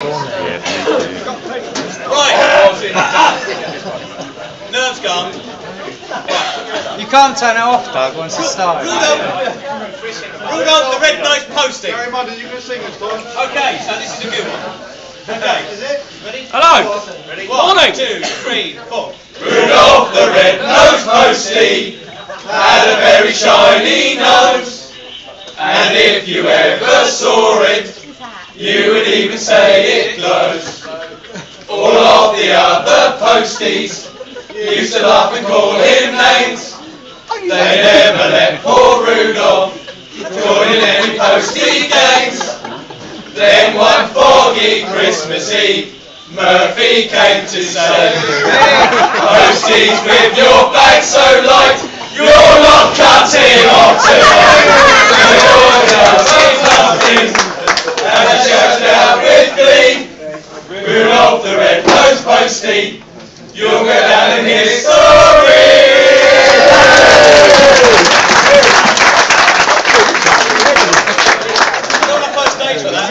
Right. Nerves gone. You can't turn it off, Doug, once it starts. Rudolph, Rudolph the red-nosed postie. Harry Muddy, you can sing this time. Okay, so this is a good one. Okay. Ready? Hello. Ready? Morning. One, two, three, four. Rudolph the red-nosed postie had a very shiny nose, and if you ever saw it, you would even say it glows. All of the other posties used to laugh and call him names. Oh, they never let poor Rudolph join in any postie games. Then one foggy Christmas Eve, Murphy came to say, Posties with your bag so light, the red-nosed postie, you'll go down in history. Not my first date for that.